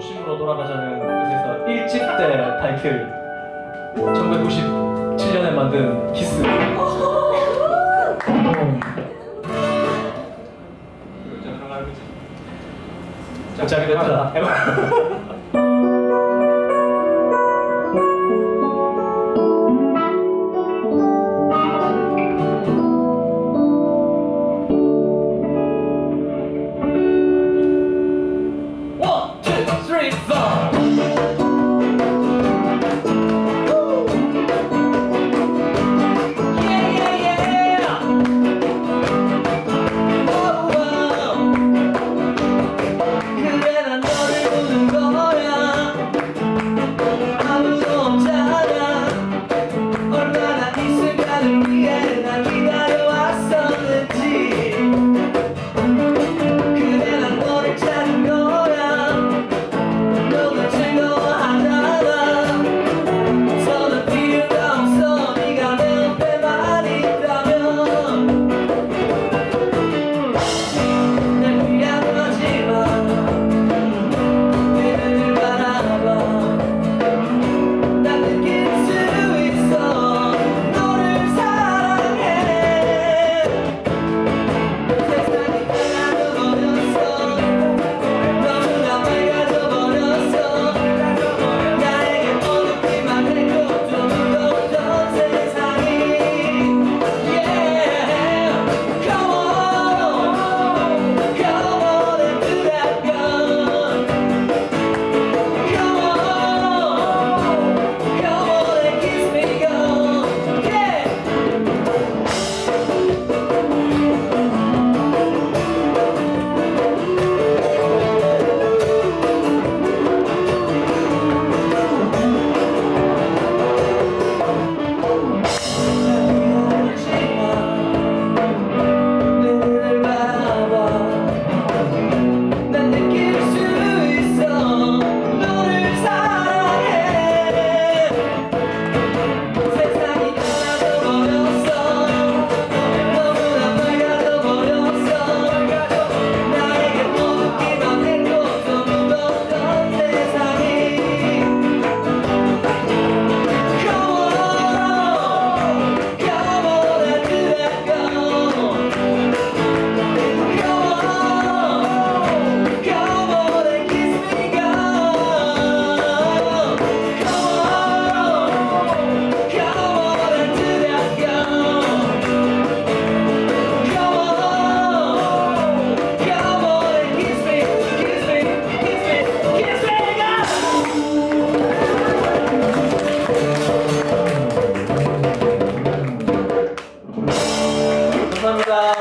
초심으로 돌아가자는 뜻에서 1집 때 타이틀. 1997년에 만든 키스. 자, 자, 됐다. 해봐. faithful. した